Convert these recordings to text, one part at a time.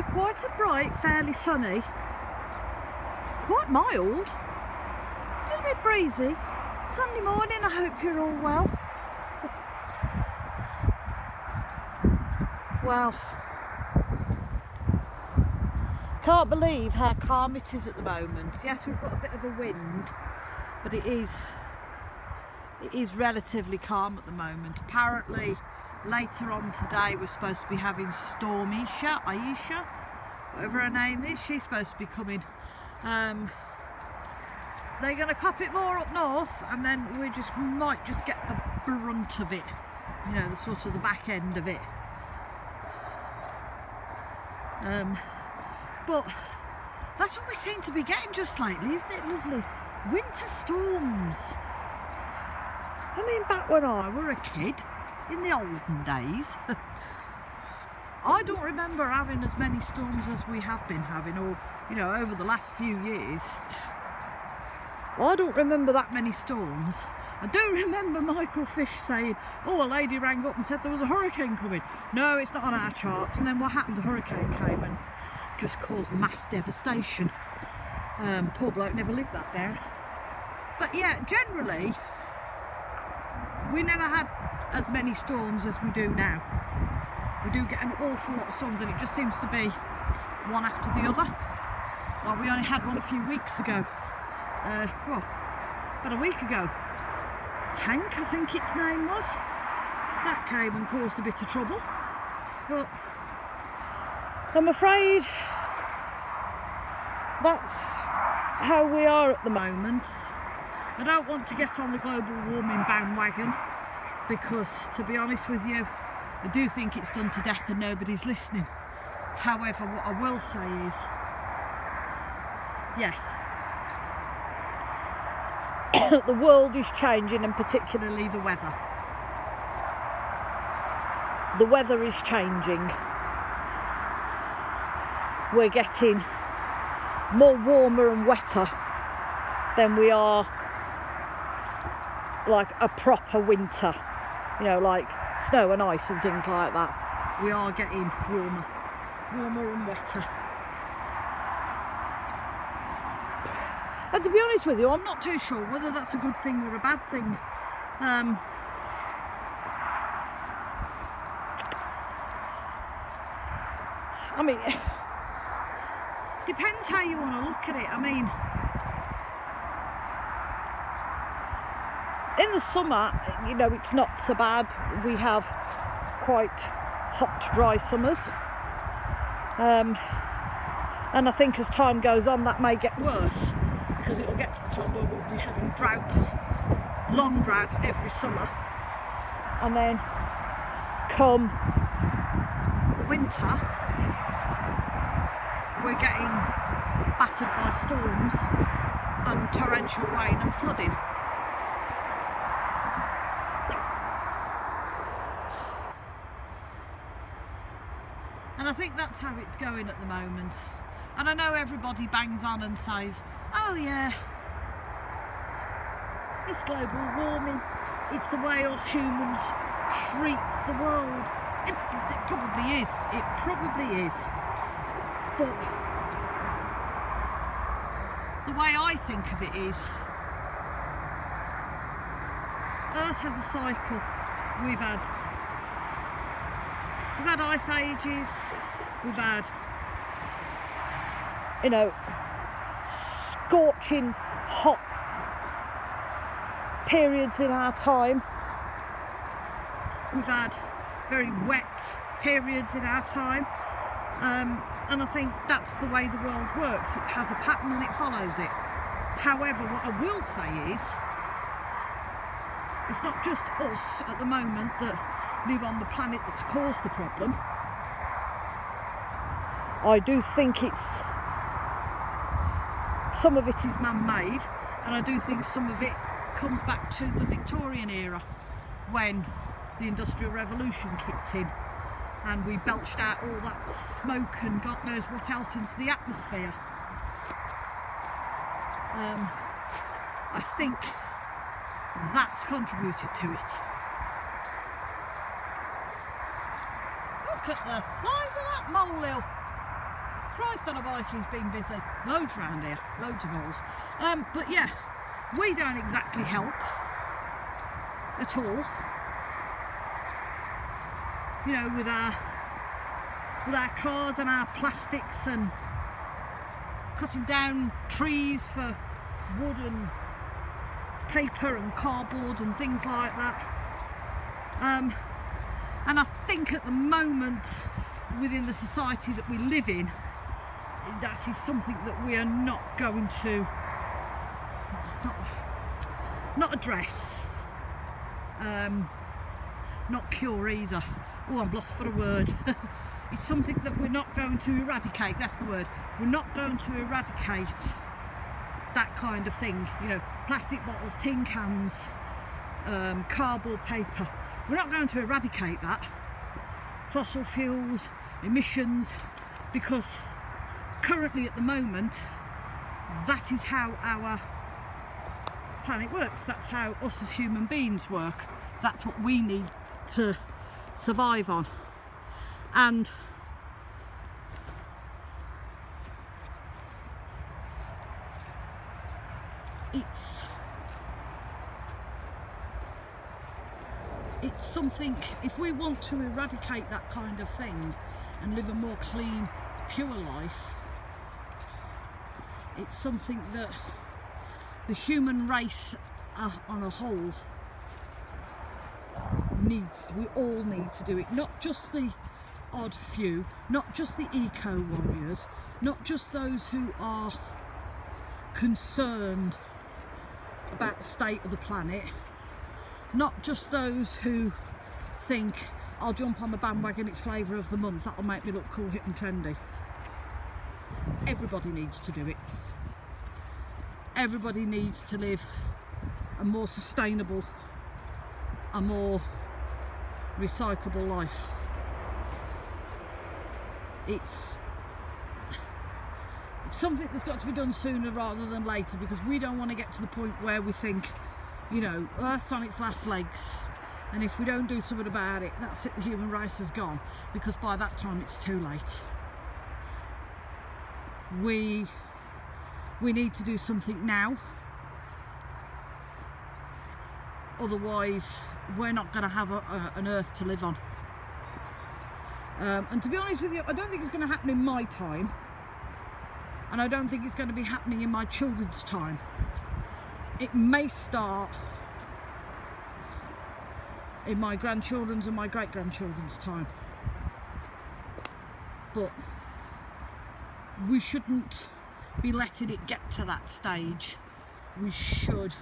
quite a bright, fairly sunny, quite mild, a little bit breezy Sunday morning. I hope you're all well. Well, can't believe how calm it is at the moment. Yes, we've got a bit of a wind, but it is it is relatively calm at the moment. Apparently later on today we're supposed to be having Storm Isha, Aisha, whatever her name is, she's supposed to be coming. Um, they're going to cop it more up north and then we just might just get the brunt of it, you know, the sort of the back end of it. Um, but that's what we seem to be getting just lately, isn't it lovely? Winter storms. I mean, back when I were a kid, in the olden days, I don't remember having as many storms as we have been having, or, you know, over the last few years. I don't remember that many storms. I do remember Michael Fish saying, oh, a lady rang up and said there was a hurricane coming. No, it's not on our charts. And then what happened? The hurricane came and just caused mass devastation. Um, poor bloke never lived that down. But yeah, generally, we never had as many storms as we do now. We do get an awful lot of storms and it just seems to be one after the other. Well, we only had one a few weeks ago. Uh, well, about a week ago. Henk, I think its name was. That came and caused a bit of trouble. But I'm afraid that's how we are at the moment. I don't want to get on the global warming bandwagon because to be honest with you I do think it's done to death and nobody's listening. However what I will say is yeah the world is changing and particularly the weather. The weather is changing. We're getting more warmer and wetter than we are like a proper winter, you know, like snow and ice and things like that. We are getting warmer, warmer and wetter. And to be honest with you, I'm not too sure whether that's a good thing or a bad thing. Um, I mean, depends how you want to look at it. I mean, in the summer, you know, it's not so bad. We have quite hot, dry summers. Um, and I think as time goes on, that may get worse because it will get to the time where we'll be having droughts, long droughts every summer. And then come winter, we're getting battered by storms and torrential rain and flooding. Think that's how it's going at the moment. And I know everybody bangs on and says, oh yeah, it's global warming, it's the way us humans treat the world. It, it probably is, it probably is. But the way I think of it is, Earth has a cycle. We've had we've had ice ages, we've had you know scorching hot periods in our time. We've had very wet periods in our time. Um, and I think that's the way the world works. It has a pattern and it follows it. However, what I will say is, it's not just us at the moment that live on the planet that's caused the problem. I do think it's some of it is man-made and I do think some of it comes back to the Victorian era when the Industrial Revolution kicked in and we belched out all that smoke and God knows what else into the atmosphere. Um, I think that's contributed to it. Look at the size of that molehill. Christ on a bike, he's been busy. Loads around here, loads of moles. Um, but yeah, we don't exactly help at all. You know, with our with our cars and our plastics and cutting down trees for wood and paper and cardboard and things like that. Um, and I think at the moment within the society that we live in that is something that we are not going to not, not address um, not cure either. Oh I'm lost for a word. It's something that we're not going to eradicate that's the word. We're not going to eradicate that kind of thing you know plastic bottles tin cans um, cardboard paper. We're not going to eradicate that fossil fuels emissions because currently at the moment that is how our planet works. That's how us as human beings work. That's what we need to survive on. And it's it's something if we want to eradicate that kind of thing and live a more clean pure life it's something that the human race uh, on a whole needs we all need to do it. Not just the odd few not just the eco warriors not just those who are concerned about the state of the planet not just those who think I'll jump on the bandwagon it's flavour of the month that'll make me look cool hip and trendy. Everybody needs to do it. Everybody needs to live a more sustainable a more recyclable life. It's it's something that's got to be done sooner rather than later because we don't want to get to the point where we think you know earth's on its last legs. And if we don't do something about it that's it the human race has gone. Because by that time it's too late. We we need to do something now. Otherwise we're not going to have a, a, an earth to live on. Um, and to be honest with you I don't think it's going to happen in my time. And I don't think it's going to be happening in my children's time it may start in my grandchildren's and my great-grandchildren's time. But we shouldn't be letting it get to that stage. We should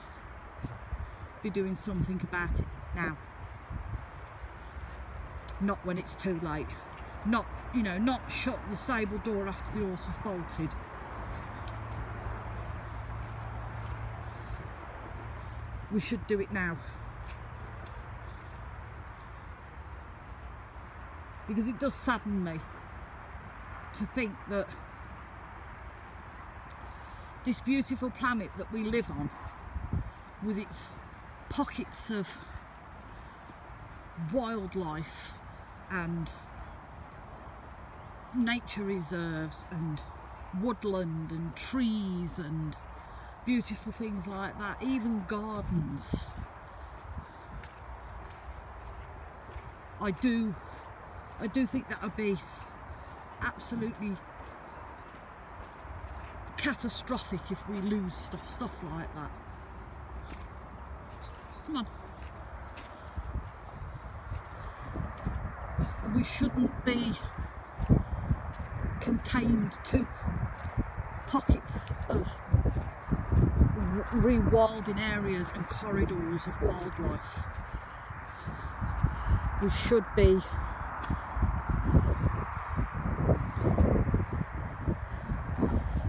be doing something about it now. Not when it's too late. Not you know not shut the stable door after the horse has bolted we should do it now. Because it does sadden me to think that this beautiful planet that we live on with its pockets of wildlife and nature reserves and woodland and trees and beautiful things like that even gardens I do I do think that would be absolutely catastrophic if we lose stuff, stuff like that. Come on. We shouldn't be contained to pockets of rewilding areas and corridors of wildlife. We should be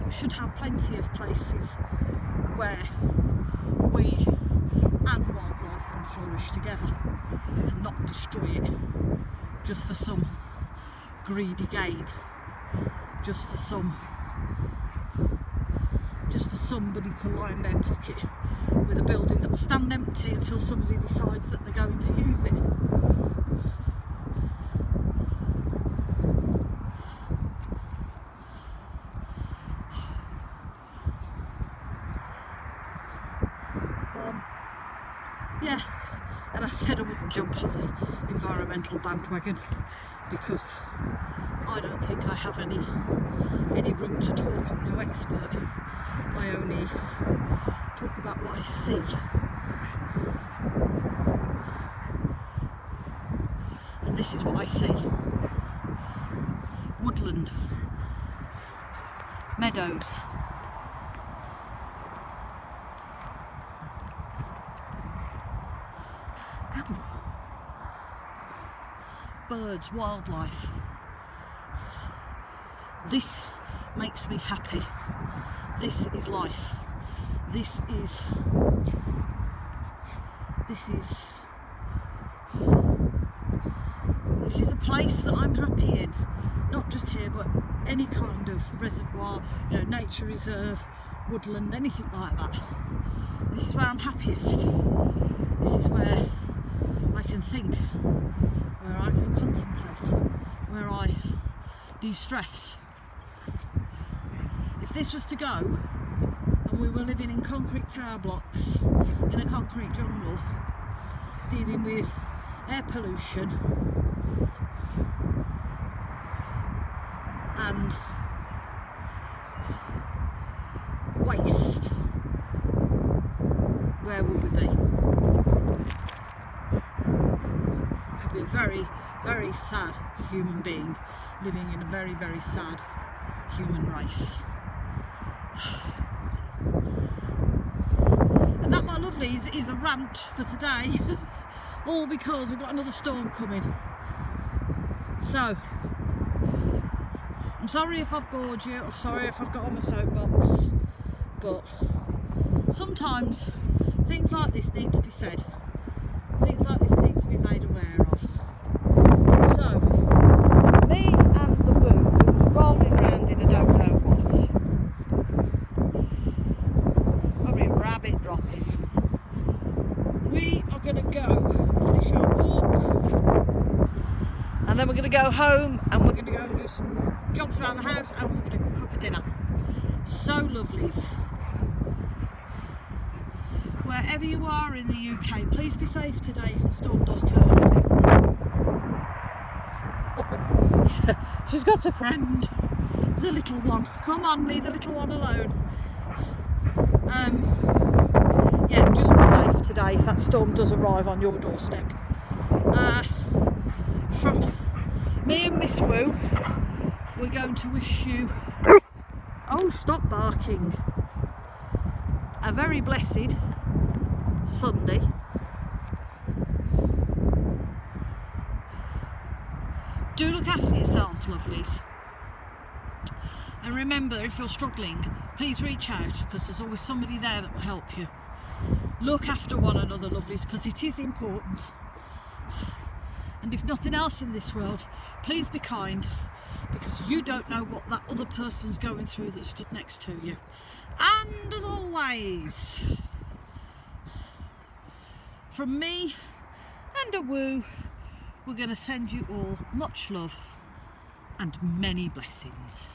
we should have plenty of places where we and wildlife can flourish together and not destroy it just for some greedy gain just for some somebody to line their pocket with a building that will stand empty until somebody decides that they're going to use it. Um, yeah, and I said I wouldn't jump on the environmental bandwagon because I don't think I have any any room to talk. I'm no expert. I only talk about what I see. And this is what I see. Woodland. Meadows. birds, wildlife. This makes me happy. This is life. This is this is this is a place that I'm happy in. Not just here but any kind of reservoir, you know, nature reserve, woodland, anything like that. This is where I'm happiest. This is where I can think, where I can contemplate, where I de-stress. If this was to go and we were living in concrete tower blocks in a concrete jungle dealing with air pollution and waste where would we be? I'd be a very very sad human being living in a very very sad human race and that my lovelies is a rant for today. All because we've got another storm coming. So I'm sorry if I've bored you I'm sorry if I've got on my soapbox but sometimes things like this need to be said. Things like this need to be made aware of so me and the woo who's rolling around in a don't know what probably rabbit droppings we are going to go finish our walk and then we're going to go home and we're going to go and do some jobs around the house and we're going to cook a dinner. So lovelies wherever you are in the UK please be safe today if the storm does turn. She's got a friend. A little one. Come on leave the little one alone. Um, yeah just be safe today if that storm does arrive on your doorstep. Uh, Miss Lou, we're going to wish you oh stop barking a very blessed Sunday. Do look after yourselves, lovelies. And remember, if you're struggling, please reach out because there's always somebody there that will help you. Look after one another, lovelies, because it is important. And if nothing else in this world, please be kind because you don't know what that other person's going through that stood next to you. And as always, from me and a woo, we're going to send you all much love and many blessings.